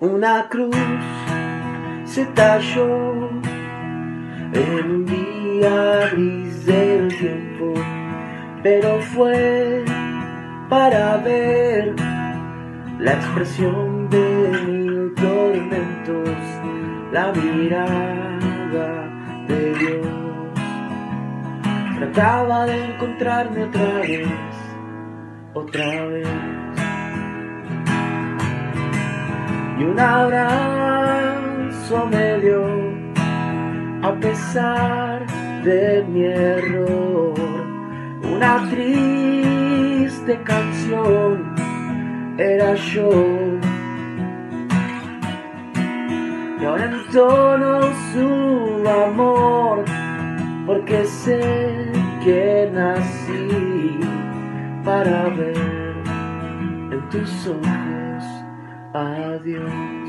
Una cruz se talló en un día gris del tiempo, pero fue para ver la expresión de mil tormentos, la mirada de Dios. Trataba de encontrarme otra vez, otra vez. Y un abrazo me dio a pesar de mi error. Una triste canción era yo. Y ahora entono su amor porque sé que nací para ver en tus ojos a Dios.